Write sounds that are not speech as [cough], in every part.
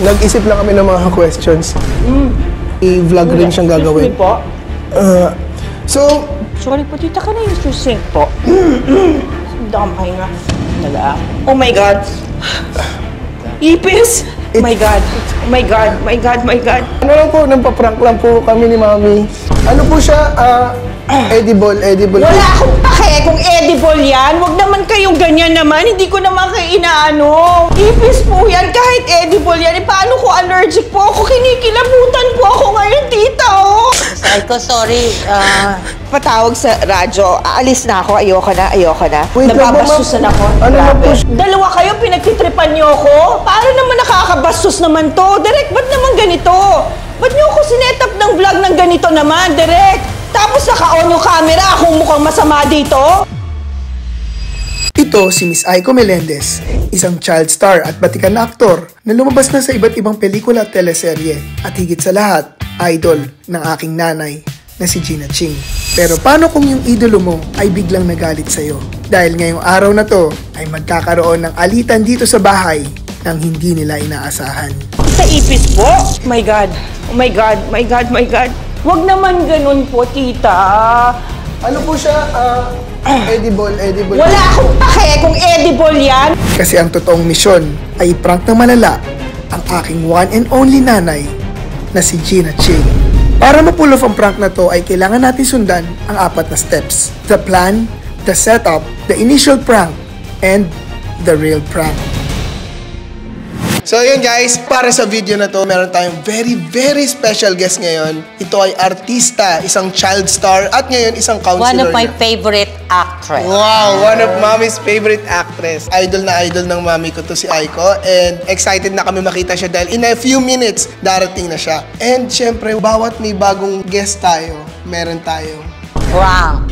Nag-isip lang kami ng mga questions. I-vlog rin siyang gagawin. Excuse me po. Uh, so, Sorry po, tita, can I use your sink po? Damay nga. Talaga. Oh my God. [sighs] Ipis! Oh my God. Oh my God. My God. My God. ano lang po, nagpa-prank lang po kami ni Mami. Ano po siya, ah, edible, edible. Wala akong pake kung edible yan. Huwag naman kayong ganyan naman. Hindi ko naman kayo inaano. Ipis po yan. Kahit edible yan. Eh, paano ko allergic po ako? Kinikilabutan po ako ngayon, tita, oh. Psycho, sorry. Ah, Patawag sa radyo. Aalis na ako. Ayoko na. Ayoko na. Wait lang ma'am. Nababastusan ako. Ano na po siya? Dalawa kayo, pinagtitripan niyo ako. Paano naman nakakabastos naman to? Direk, ba't naman ganito? Ba't niyo ako sinetap ng vlog ng ganito naman, Direk? Tapos naka-on yung camera, akong mukhang masama dito? Ito si Miss Aiko Melendez, isang child star at batikan na aktor na lumabas na sa iba't ibang pelikula at teleserye at higit sa lahat, idol ng aking nanay na si Gina Ching. Pero paano kung yung idolo mo ay biglang nagalit sa'yo? Dahil ngayong araw na to ay magkakaroon ng alitan dito sa bahay nang hindi nila inaasahan. Sa ipis po? Oh my God. Oh my God. My God. My God. Huwag naman ganun po, tita. Ano po siya? ah, edible, edible. Wala akong pake kung edible yan. Kasi ang totoong misyon ay prank ng malala ang aking one and only nanay na si Gina Ching. Para ma-pull off ang prank na to ay kailangan natin sundan ang apat na steps. The plan, the setup, the initial prank, and the real prank. So yun guys, para sa video na to, meron tayong very, very special guest ngayon. Ito ay artista, isang child star, at ngayon isang counselor. one of my na. favorite actress. Wow, one of mommy's favorite actress. Idol na idol ng mommy ko to si Aiko and excited na kami makita siya dahil in a few minutes darating na siya. And syempre, bawat may bagong guest tayo, meron tayong Prank.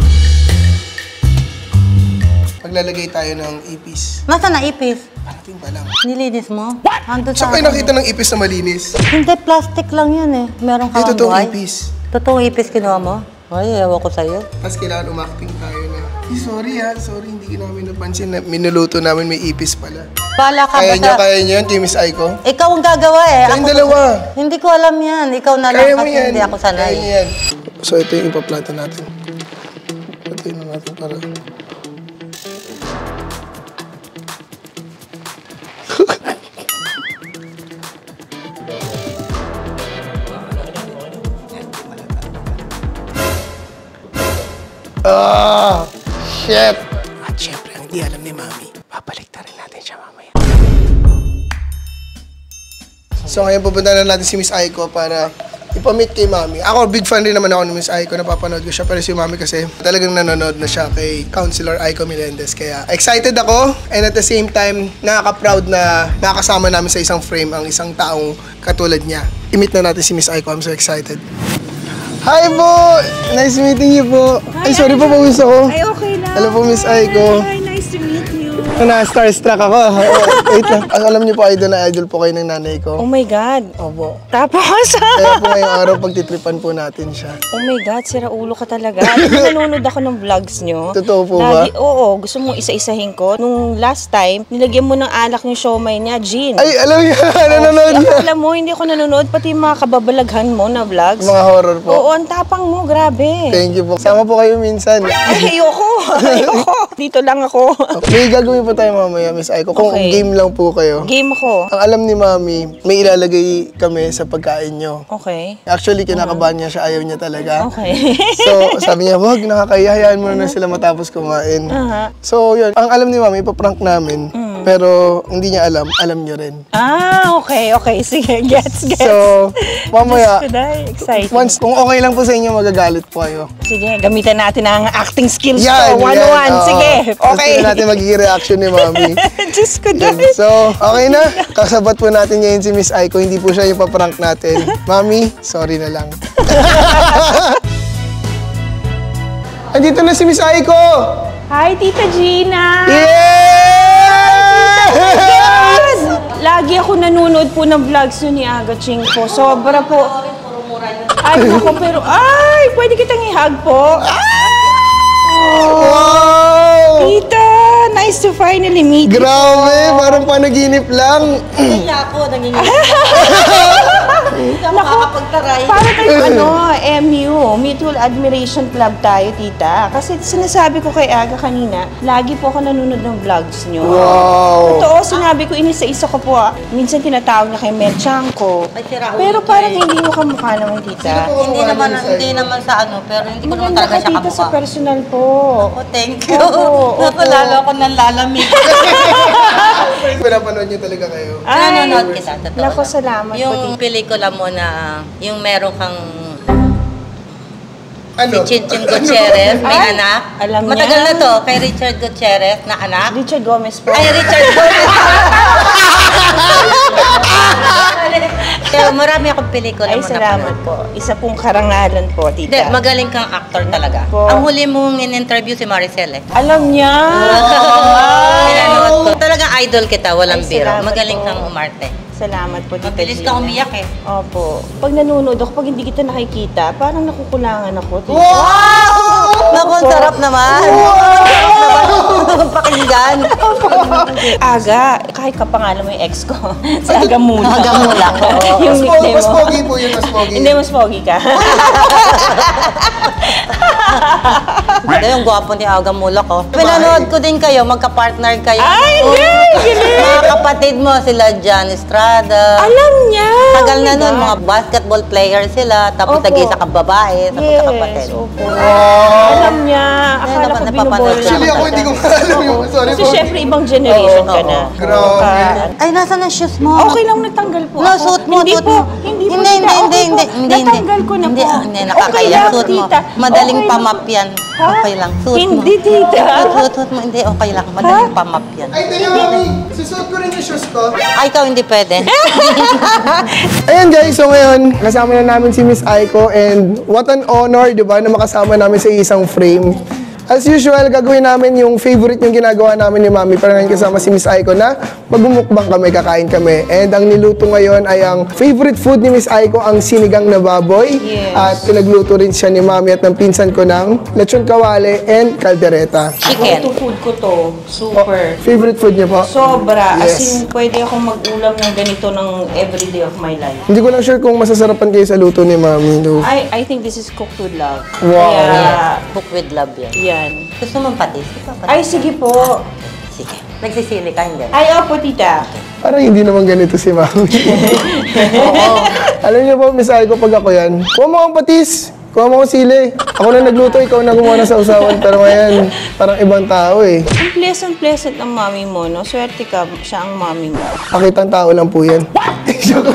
maglalagay tayo ng ipis. Nasaan na ipis? Parating pa lang. Nilinis mo? What? Ando Saan sa kayo nakita ng ipis na malinis? Hindi, plastic lang yan eh. Meron Ito kang totoong buhay. ipis. Totoong ipis kinuha mo? Ay, ewan ko sa'yo. Tapos kailangan umacting tayo na, "Eh, sorry ha, sorry, hindi namin napansin na minuluto namin may ipis pala. Pala ka Kaya ba nyo, sa... kaya nyo yun, Team Miss Aiko? Ikaw ang gagawa eh. Kayong Ako- dalawa. Hindi ko alam yan. Ikaw na lang Kaya mo kasi yan. hindi ako sanay. Kaya nyo yan. So ito yung ipaplata natin. Patayin na natin para... So ngayon pupunta na natin si Miss Aiko para ipamit kay Mami. Ako, big fan rin naman ako ni Miss Aiko, napapanood ko siya. Pero si Mami kasi talagang nanonood na siya kay Counselor Aiko Melendez. Kaya excited ako and at the same time, nakaka-proud na nakakasama namin sa isang frame ang isang taong katulad niya. Imit na natin si Miss Aiko. I'm so excited. Hi po! Nice meeting you po. Ay, sorry po, pawis ako. Ay, okay lang. Hello po, Miss Aiko. Hi, Na starstruck ako. [laughs] Wait lang. Alam niyo po, idol na idol po kayo ng nanay ko. Oh my God. Opo. Tapos, [laughs] Kaya po ngayong araw, pagtitripan po natin siya. oh my God, sira ulo ka talaga. Alam [laughs] mo, nanonood ako ng vlogs nyo. Totoo po ba? Lagi, oo, gusto mo isa-isahin ko. Nung last time, nilagyan mo ng alak yung siomay niya, Jean. Ay, alam niya, nanonood Ako, niya. alam mo, hindi ako nanonood, pati yung mga kababalaghan mo na vlogs. Mga horror po. Oo, ang tapang mo, grabe. Thank you po. Sama po kayo minsan. Ay, ayoko. Ayoko. Dito lang ako. May gagawin po tayo mamaya, Miss Aiko. Kung Okay. game lang po kayo. Game ako. Ang alam ni Mami, may ilalagay kami sa pagkain nyo. Okay. Actually, kinakabahan niya siya, ayaw niya talaga. Okay. [laughs] So, sabi niya, wag, nakakaya, hayaan mo na sila matapos kumain. Aha. So, yun. Ang alam ni Mami, ipaprank namin. Pero, hindi niya alam, alam niyo rin. Ah, okay, okay. Sige, [laughs] gets, gets. So, mamaya, excited. once, kung okay lang po sa inyo, magagalit po kayo. Sige, gamitan natin ang acting skills Yan, ko. yan, One-one. oo. Sige, Tapos okay. tingnan natin magiging reaction ni Mami. [laughs] Diyos ko, dahil. So, okay na. Kasabat po natin ngayon si Miss Aiko. Hindi po siya yung paprank natin. [laughs] Mami, sorry na lang. Andito na si Miss Aiko! Hi, Tita Gina! Yeah! Yes! Lagi ako nanonood po ng vlogs nyo ni Aga Ching po. Sobra po. Ay, ako, pero, ay, pwede kitang i-hug po. Wow! Tita, nice to finally meet you. Grabe, parang panaginip lang. Kaya ako, nanginginig. [laughs] Hindi ako makakapagtaray. Para tayong [laughs] ano, MU, Mutual Admiration Club tayo, tita. Kasi sinasabi ko kay Aga kanina, lagi po ako nanonood ng vlogs nyo. Wow. Totoo, sinabi ko, inisa-isa ko po. ah. Minsan tinatawag na kay. Ay, sira ulo Pero parang hindi mo kamukha naman, tita. Hindi naman, hindi naman sa ano, pero hindi ko naman talaga siya tita, sa kamukha. personal po. Oh, thank you. Opo, [laughs] opo. lalo ako nang lalamig. [laughs] [laughs] Pinapanood niyo talaga kayo. Nanonood kita, totoo Naku, lang. salamat po, Yung tita. pelikula mo na, yung meron kang Ano? si Chinchin [laughs] Gutierrez, may Ay, anak. alam niya. Matagal na to, kay Richard Gutierrez na anak. Richard Gomez po. Ay, Richard Gomez. [laughs] Pero marami akong pelikula Ay, salamat po. Isa pong karangalan po, tita. Hindi, magaling kang actor talaga. Po. Ang huli mong in-interview si Maricel eh. Alam niya. [laughs] Pinanood ko. Talagang idol kita, walang Ay, biro. Magaling po. kang umarte. Salamat po, Tita Mabilis Gina. ka umiyak eh. Opo. Pag nanonood ako, pag hindi kita nakikita, parang nakukulangan ako. Tita. Naku, ang sarap naman. [laughs] Pakinggan. Aga, kahit kapangalan mo yung ex ko. [laughs] si Aga Mula. Aga Mula. [laughs] yung Mas, nickname mas mo. pogi po yun, mas pogi. Hindi, mas pogi ka. Hindi, yung gwapo ni Aga Mulak oh. Pinanood ko din kayo, magka-partner kayo. Ay, hindi! Galing! Mga kapatid mo, sila John Estrada. Alam niya! Tagal na Oh nun, mga basketball player sila, tapos nag-isa ka babae, tapos Yes, kapatid. opo. Alam niya. Akala ko napapanood lang. Actually, ako hindi ko alam yung... Sorry Kasi po. syempre, ibang generation ka na. Grabe. Ah, Ay, nasa na shoes mo? Okay lang natanggal po No, ako. suot mo, Hindi suot po. mo. Hindi po. Hindi, hindi, Okay hindi, po. hindi, hindi. Natanggal ko na Hindi, po. ah, hindi, Okay nakakaya. lang, Suot mo. tita. Madaling Okay lang. pamap yan. Ha? Okay lang. Suot mo. Hindi, tita. Suot, suot, suot mo. Hindi, okay lang. Madaling pamap yan. Ay, tayo, mami. Susuot ko rin yung shoes ko. Ay, ikaw hindi pwede. [laughs] Ayan guys, so ngayon, kasama na namin si Miss Aiko and what an honor, di ba, na makasama namin sa isang frame. As usual, gagawin namin yung favorite yung ginagawa namin ni Mami para ngayon kasama si Miss Aiko na magmumukbang kami, kakain kami. And ang niluto ngayon ay ang favorite food ni Miss Aiko, ang sinigang na baboy. Yes. At pinagluto rin siya ni Mami at ng pinsan ko ng lechon kawale and caldereta. Chicken. Go-to food ko to. Super. Favorite food niyo po? Sobra. As Yes. in, pwede akong mag-ulam ng ganito ng everyday of my life. Hindi ko lang sure kung masasarapan kayo sa luto ni Mami. though. I I think this is cooked with love. Wow. Kaya, Cook with love yan. Yan. Gusto mong patis? Ay, sige po. Sige. Nagsisili ka, hindi? Ay, opo, tita. Parang hindi naman ganito si Mami. [laughs] Oo. Alam niyo po, Miss Aiko, pag ako yan, kuha mo akong patis, kuha mo akong sili. Ako na nagluto, ikaw na gumawa ng sausawan. Pero ngayon, parang ibang tao eh. Ang pleasant-pleasant ng mami mo, no? Swerte ka, siya ang mami mo. Pakitang tao lang po yan. Joke.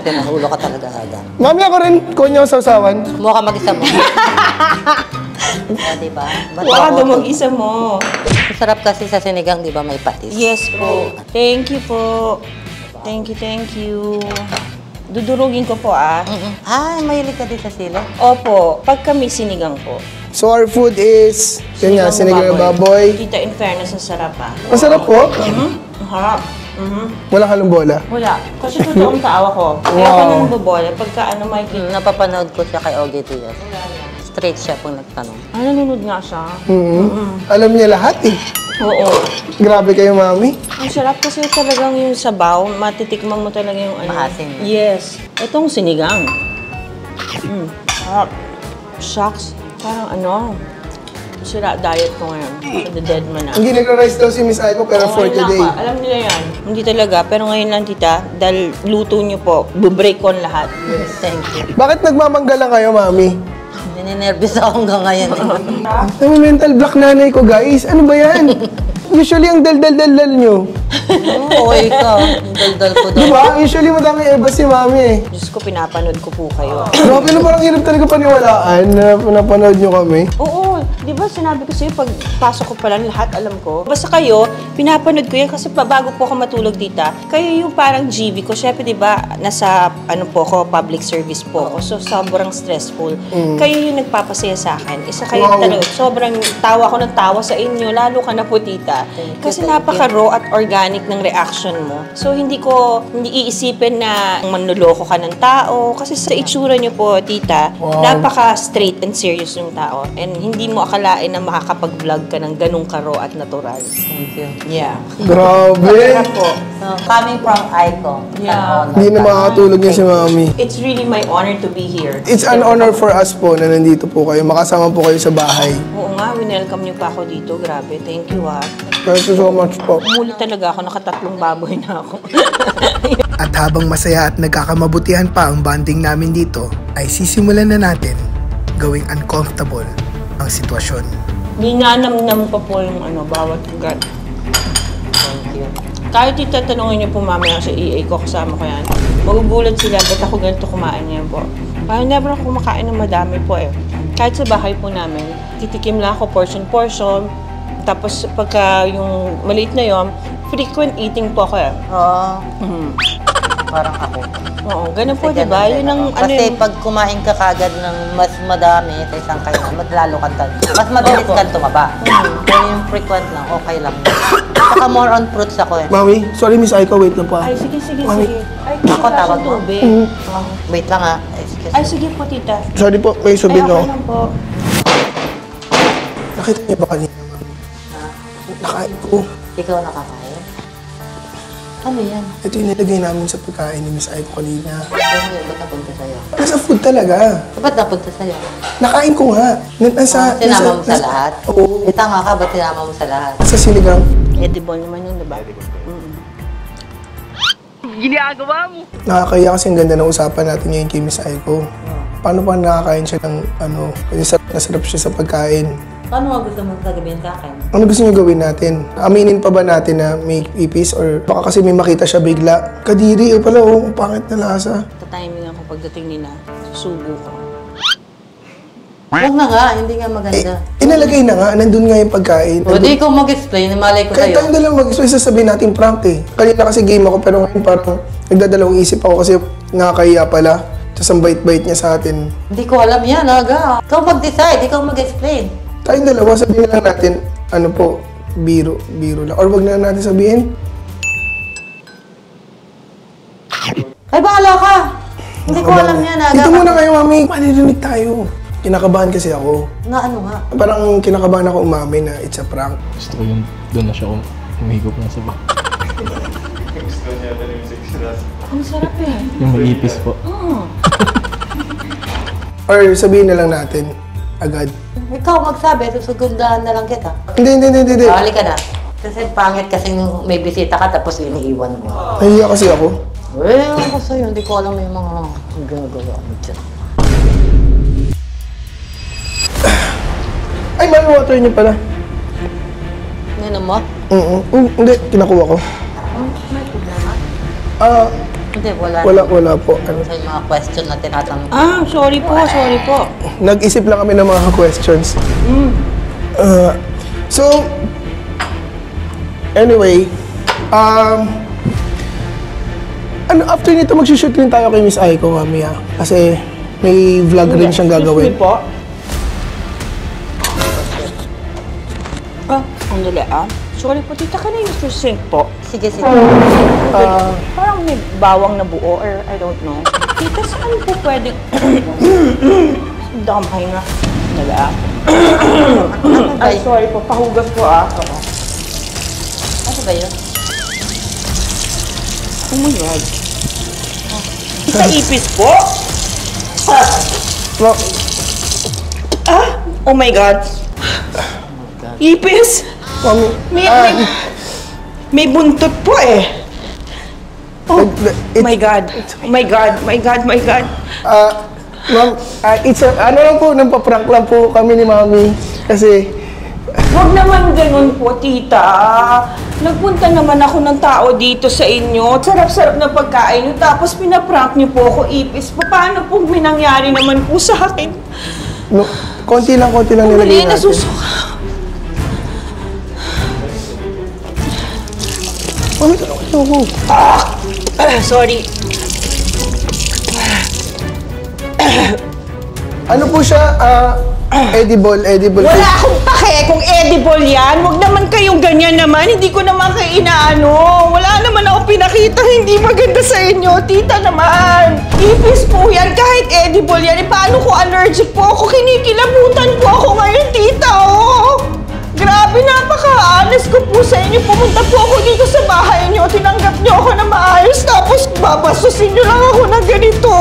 Pinahulo ka talaga agad. Mami, ako rin, kuha niyo akong sausawan. Mukha mag-isa mo. o, diba? Ba't Huwag ako? ka mag-isa mo. Masarap kasi sa sinigang, di ba, may patis? Yes po. Thank you po. Thank you, thank you. Dudurugin ko po, ah. Mm-mm. Ay, mahilig ka din sa sili? Opo, pag kami sinigang po. So our food is, yun nga, sinigang na baboy. Tita, in fairness, ang sarap, ah. Masarap po. Mhm. Ang harap. Mhm. Wala halong bola. Wala. Kasi totoong tawa ko. [laughs] Kaya ako Wow. nang babola. Pagka ano, may Mm, napapanood ko siya kay Ogie Diaz. Straight siya pag nagtanong. Ah, nanonood nga siya. Mhm. Alam niya lahat eh. Oo. Grabe kayo, Mami. Ang sarap kasi talagang yung sabaw, matitikman mo talaga yung ano. Maasim. Yes. Itong sinigang. Mm, sarap. Shucks. Parang ano, sira diet ko ngayon. Sa the dead man na. Hindi nagra-rice daw si Miss Aiko, pero for today. pa. Alam nila yan. Hindi talaga. Pero ngayon lang, tita, dahil luto niyo po, bubreak on lahat. Thank you. Bakit nagmamangga lang kayo, Mami? Ninenervous ako hanggang ngayon. [laughs] Ang mental block nanay ko, guys. Ano ba yan? Usually, ang dal-dal-dal-dal nyo. Oo, ikaw. Ang daldal ko Di doon. ba? Usually, madami eba si Mami eh. Diyos ko, pinapanood ko po kayo. Grabe na parang hirap talaga paniwalaan na napanood nyo kami. Oo, di ba sinabi ko sa'yo, pag pasok ko pa lang lahat, alam ko. Basta kayo, pinapanood ko yan kasi bago po ako matulog dita. Kayo yung parang GV ko. Siyempre, di ba, nasa, ano po ako, public service po ako. So, sobrang stressful. Kayo yung nagpapasaya sa akin. Isa kayo Wow. talaga, sobrang tawa ko ng tawa sa inyo, lalo ka na po, tita. Thank Kasi napaka-raw at organic ng reaction mo. So, hindi ko, hindi iisipin na manluloko ka ng tao. Kasi sa itsura niyo po, tita, Wow. napaka-straight and serious yung tao. And hindi hindi mo akalain na makakapag-vlog ka ng ganong karo at natural. Thank you. Yeah. Grabe. po. So, coming from Icon. Yeah. Hindi na makakatulog niya si Mami. It's really my honor to be here. It's an honor for us po na nandito po kayo. Makasama po kayo sa bahay. Oo nga, winelcome niyo pa ako dito. Grabe, thank you ah. Thank you so much po. Umuli talaga ako, nakatatlong baboy na ako. [laughs] At habang masaya at nagkakamabutihan pa ang bonding namin dito, ay sisimulan na natin gawing uncomfortable ang sitwasyon. Ninanamnam pa po yung ano, bawat ugat. Thank you. Kahit itatanungin niyo po mamaya sa EA ko, kasama ko yan. Magugulat sila, ba't ako ganito kumain yan po? Parang never ako kumakain ng madami po eh. Kahit sa bahay po namin, titikim lang ako portion-portion. Tapos pagka yung maliit na yon, frequent eating po ako eh. Oo. Mhm. Parang ako. Oo, ganun po, di ba? Yun ang ano Kasi pag kumain ka kagad ng mas madami sa isang kainan, mas lalo kang tal- Mas mabilis kang tumaba. Pero yung frequent lang, okay lang. Saka more on fruits ako eh. Mami, sorry Miss Aiko, wait lang pa. Ay, sige, sige, Mami. sige. Ay, Ako, tawag siyang mo? tubig. Oh, wait lang ah. Excuse Ay, me. sige po, tita. Sorry po, may Ay, subig okay ako. lang po. Nakita niyo ba kanina, Mami? Nakain ko. Ikaw nakakain? Ano yan? Ito yung nilagay namin sa pagkain ni Miss Aiko kanina. Ano yun? Ba't napunta sa'yo? Nasa food talaga. Ba't napunta sa'yo? Nakain ko nga. Nasa, Ah, sinama mo sa lahat? Oo. Eh, tama ka, ba't sinama mo sa lahat? Nasa sinigang. Edible naman yun, di ba? Mm. Nakakaya kasi ang ganda ng usapan natin ngayon kay Miss Aiko. Paano pa nakakain siya ng ano, kasi sarap na sarap siya sa pagkain. Paano mo gusto mong sasabihin sa akin? Ano gusto niyo gawin natin? Aminin pa ba natin na may ipis or baka kasi may makita siya bigla? Kadiri, eh pala oh, ang pangit na lasa. Tatiming ako pagdating nila. Susubo ko. Huwag na nga, hindi nga Eh, maganda. inalagay na nga, nandun nga yung pagkain. O di ko mag-explain, malay ko Kahit tayo na lang mag-explain, sasabihin natin prank eh. Kanina kasi game ako, pero ngayon parang nagdadalawang isip ako kasi nakakahiya pala. Tapos ang bait-bait niya sa atin. Hindi ko alam yan, aga. Ikaw mag-decide, ikaw mag-explain. Tayong dalawa, sabihin na lang natin, ano po, biro, biro lang. Or wag na natin sabihin, Ay, bahala ka! Hindi ko alam yan, aga. Dito muna kayo, mami. Manirinig tayo. Kinakabahan kasi ako. Na ano nga? Parang kinakabahan ako umamin na it's a prank. Gusto ko yung doon na siya kung humigop na sa ba. Ang sarap eh. Yung manipis po. Or sabihin na lang natin agad. Ikaw magsabi, susugundahan na lang kita. Hindi, hindi, hindi, hindi. Balik ka na. Kasi pangit kasi nung may bisita ka tapos iniiwan mo. Nahiya kasi ako. Eh, ako sa'yo, hindi ko alam yung mga ginagawa mo dyan. [sighs] Ay, may water niyo pala. Ano mo? Oo. Uh, hindi, kinakuha ko. May problema? Ah, Hindi, wala. wala, wala po. Ano, Sa mga question na tinatanong. Ah, sorry po, sorry po. Nag-isip lang kami ng mga questions. Ah, so, anyway, um, ano, after nito, mag-shoot rin tayo kay Miss Aiko, mamaya. Kasi may vlog rin siyang gagawin. Excuse me po. Ah, ang dali ah. Sorry po, tita, can I use your sink po? Sige, sige. Ah, Parang may bawang na buo or I don't know. Tita, saan po pwedeng... Damay nga. Dali ah. [coughs] Ay, sorry po, pahugas po ah. Ano ba yun? Oh my God. Sa ipis po? Ah! Oh my God. Ipis! Mami, May, ah, may, may buntot po eh. Oh it- my God. Oh my God. My God. My God. Ah, ma'am, ah, it's a, ano lang po, nagpa-prank lang po kami ni mami. Kasi, Huwag naman ganun po, tita. Nagpunta naman ako ng tao dito sa inyo. Sarap-sarap na pagkain nyo. Tapos pinaprank nyo po ako ipis. Paano po may nangyari naman po sa akin? no, konti lang, konti lang nilagay Muli, natin. nasusuka. Mami, tulungan niyo ako. Ah, sorry. Ano po siya, ah, edible, edible. Wala akong pake kung edible yan, wag naman kayong ganyan naman. Hindi ko naman kayo inaano. Wala naman ako pinakita hindi maganda sa inyo. Tita naman. Ipis po yan. Kahit edible yan, eh, paano ko allergic po ako? Kinikilabutan po ako ngayon, tita, oh. Grabe, napaka-honest ko po sa inyo. Pumunta po ako dito sa bahay niyo. Tinanggap niyo ako na maayos. Tapos babasusin niyo lang ako ng ganito.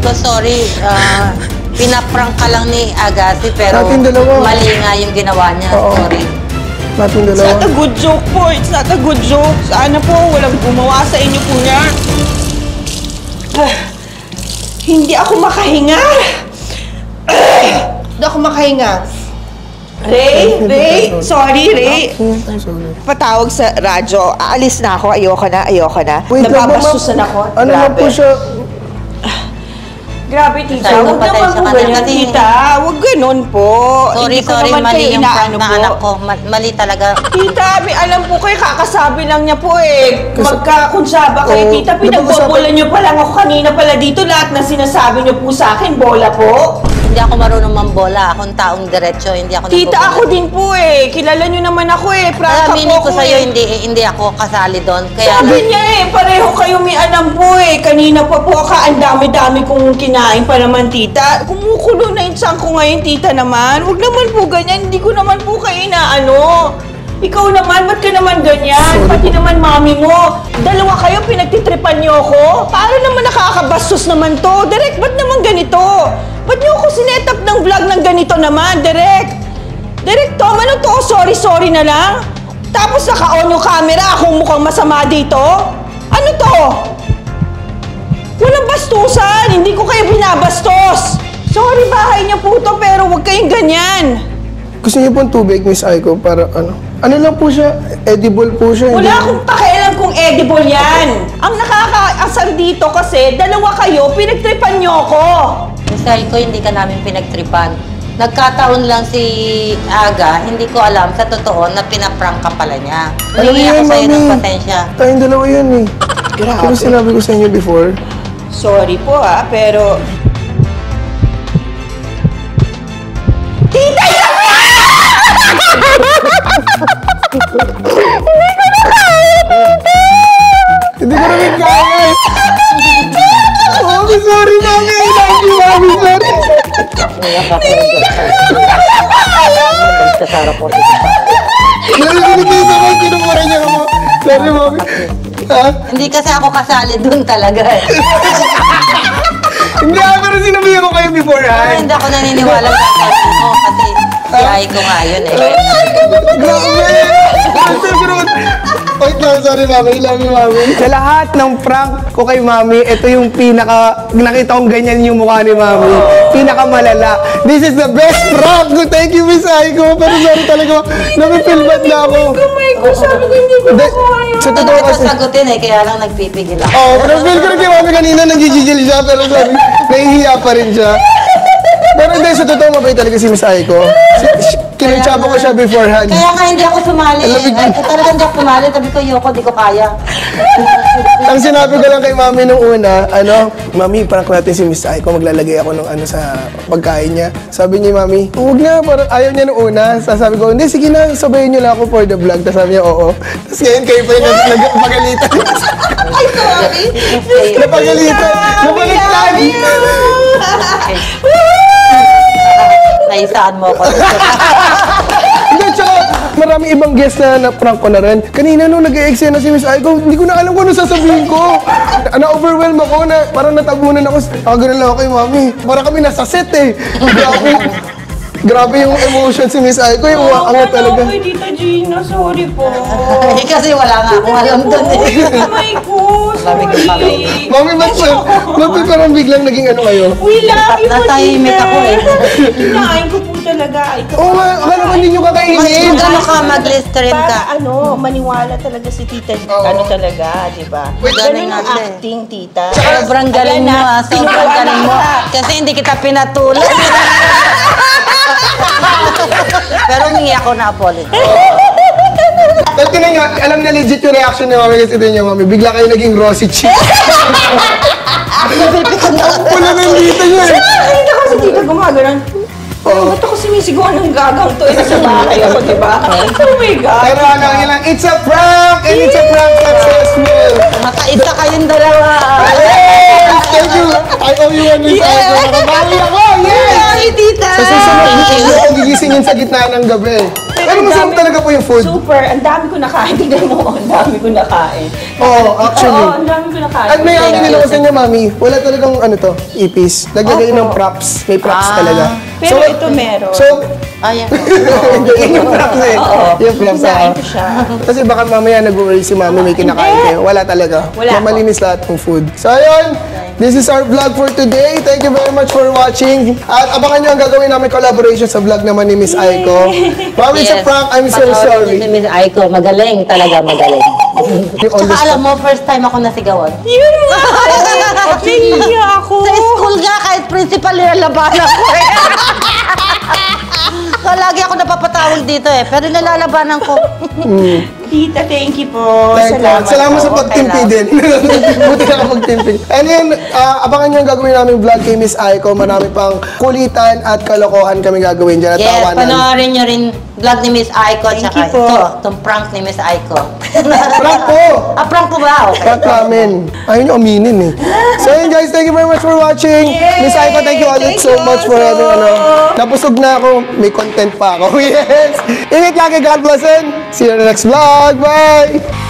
Ko, sorry, ah, pinaprank ka lang ni Agassi, pero dalawa. mali nga yung ginawa niya. Oo. Sorry. Natin It's dalawa. not a good joke po. It's not a good joke. Sana po walang gumawa sa inyo po yan. Ah, [sighs] hindi ako makahinga. Ah, [sighs] hindi ako makahinga. Ray, Ray, sorry, Ray. Patawag sa radyo. Aalis na ako. Ayoko na, ayoko na. Wait. Nababasusan ako. Ano lang po siya? Grabe, tita. Sorry, Huwag naman pasensya po ka na ganyan, kasi- tita. Huwag ganun po. Sorry, Hindi ko sorry, naman mali yung prank inaano ng po. anak ko. Ma- mali talaga. Tita, may alam po kayo, kakasabi lang niya po eh. Kasi- Magkakunsaba kayo, Oo, tita. napag-usapan- Pinagbobola niyo pa lang ako kanina pala dito. Lahat na sinasabi niyo po sa akin, bola po. Hindi ako marunong mambola. Akong taong diretsyo. Hindi ako Tita, nagbobola. ako din po eh. Kilala niyo naman ako eh. Kaya Prangka po aminin ako ko sa'yo, eh. hindi, hindi ako kasali doon. Kaya Sabi niya eh, pareho kayo may alam po eh. Kanina pa po ka, ang dami-dami kong kinain pa naman, tita. Kumukulo na yung tiyan ko ngayon, tita naman. Huwag naman po ganyan, hindi ko naman po kayo inaano. Ikaw naman, ba't ka naman ganyan? Pati naman mami mo. Dalawa kayo, pinagtitripan niyo ako. Paano naman nakakabastos naman to? Direk, ba't naman ganito? Ba't niyo ako sinetap ng vlog ng ganito naman, Direk? Direk, Tom, ano to? Sorry, sorry na lang? Tapos naka-on yung camera, akong mukhang masama dito? Ano to? Walang bastusan! Hindi ko kayo binabastos! Sorry, bahay niyo po to, pero huwag kayong ganyan. Gusto niyo pong tubig, Miss Aiko, para ano? Ano lang po siya? Edible po siya. Wala hindi- akong pakialam kung edible yan. Ang nakakaasar dito kasi, dalawa kayo, pinagtripan niyo ako. Michelle ko, hindi ka namin pinagtripan. Nagkataon lang si Aga, hindi ko alam sa totoo na pinaprank ka pala niya. Alam Humingi ako sa'yo ng mami. pasensya. Tayong dalawa yun eh. Grabe. Pero sinabi ko sa inyo before, Sorry po ah, pero... Tita! hindi [laughs] Narinig kayo sa mga kinumura niya ako. Sorry, mami. Ha? Hindi kasi ako kasali doon talaga. eh. Hindi ako, pero sinabihan ko kayo Pero beforehand. hindi ako naniniwala sa sabi mo kasi si Ai ko nga yun eh. Grabe! Pero... Wait lang, sorry mami, I love you mami. Sa lahat ng prank ko kay mami, ito yung pinaka, nakita kong ganyan yung mukha ni mami. Pinaka malala. This is the best prank! Thank you, Miss Aiko. Pero sorry talaga, napipil bad na ako. Oh my God, sabi ko hindi ko makaya. sa Hindi totoo ko kasi... sagutin eh, kaya lang nagpipigil ako. Oo, oh, pero feel ko rin kay mami kanina, nagigigil siya, pero sabi, nahihiya pa rin siya. Pero hindi, sa totoo mabait talaga si Miss Aiko. Si- Kinuntsaba ko siya beforehand. Kaya nga hindi ako sumali. Alam mo, eh, talagang hindi ako sumali. Sabi ko, yoko, di ko kaya. [laughs] Ang sinabi ko lang kay mami nung una, ano, mami, prank natin si Miss Aiko, maglalagay ako ng ano sa pagkain niya. Sabi niya, mami, huwag na, parang ayaw niya nung una. Sasabi ko, hindi, sige na, sabayin niyo lang ako for the vlog. Tapos sabi niya, oo. Tapos ngayon kayo pa yung nag- nagpagalitan. Ay, sorry. Napagalitan. Napagalitan. Naisaan mo ako. [laughs] Hindi, marami ibang guest na na-prank ko na rin. Kanina nung nag-e-eksena si Miss Aiko, hindi ko na alam kung ano sasabihin ko. Na-overwhelm ako, na, parang natabunan ako. Nakagano lang ako kay mami. Parang kami nasa set eh. Grabe. Grabe yung emotion si Miss Aiko. Yung angat talaga. Ano Dita Gina, sorry po. Eh, [laughs] kasi wala nga akong alam doon eh. Kamay ko, sorry. Mami, ba't ba? Ba't ba parang biglang naging ano kayo? Love you po, Natahimik tita. ako eh. Kinain ko po talaga. Ito, Oo nga, akala ko hindi nyo kakainin. Mag- ano ka, mag-listerin ka. Ano, maniwala talaga si tita. Ano talaga, di ba? Galing ang acting, tita. Sobrang galing mo ah. Sobrang galing mo. ka. Kasi hindi kita pinatulan. [laughs] [laughs] Pero humingi ako na apology. At tinan nyo, alam na legit yung reaction ni mami kasi tinan nyo, mami. Bigla kayo naging rosy cheek. [laughs] Ang pula ng dito nyo eh. Nakita ko si tita gumagano'n. Oo. Ba't ako sinisigawan ng gagang to? Eh, nasa bahay ako, di ba? Oh my God. Pero ano, yun lang, it's a prank! And it's a prank successful! Nakaisa kayong dalawa. Yes! Thank you! I owe you one, Miss Aiko. Nakabawi ako! Yes! Ay, tita. Sa susunod, ako gigisingin sa gitna ng gabi. Ang masarap dami- talaga po yung food. Super, ang dami ko nakain. [laughs] Tignan mo, ang dami ko nakain. Oo, actually. Oo, ang dami ko nakain. At may Thank amin you. nila sa inyo, mami. Wala talagang ano to, ipis. Naglagay ng props. May props Ah. talaga. Pero ito meron. So, Ayan. yun [laughs] yung props eh. Oo. Yung props Kinain ah. Kasi baka mamaya nag-worry si mami may kinakain kayo. Wala talaga. Wala. Mamalinis lahat ng food. So ayun, this is our vlog for today. Thank you very much for watching. At abangan nyo ang gagawin namin collaboration sa vlog naman ni Miss Aiko. Mami, it's prank. I'm so sorry. Si Miss Aiko, magaling talaga, magaling. Tsaka alam mo, first time ako nasigawan. Yun nga! Nahihiya ako. Sa school nga, kahit principal nilalabanan ko eh. [laughs] so, lagi ako napapatawag dito eh. Pero nilalabanan ko. Tita, thank you po. Thank you. Salamat sa po. pagtimpi din. [laughs] Buti na ako magtimpi. And then, ah, abangan nyo ang gagawin namin vlog kay Miss Aiko. Marami pang kulitan at kalokohan kami gagawin dyan at Yes, tawanan. panoorin nyo rin vlog ni Miss Aiko. Thank you po. ito, itong prank ni Miss Aiko. Prank po! ah, prank po ba? Okay. Prank namin. Ayaw nyo aminin eh. So yun guys, thank you very much for watching. Miss Aiko, thank you ulit so you much for also. having ano. Napusog na ako. May content pa ako. [laughs] Yes! Ingat lagi. God bless and see you in the next vlog. Bye!